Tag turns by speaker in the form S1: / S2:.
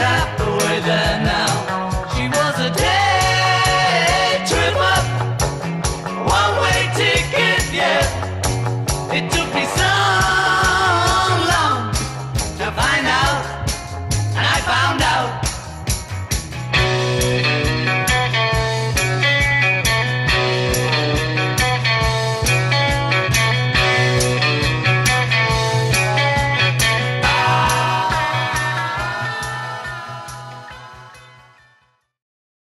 S1: that the way that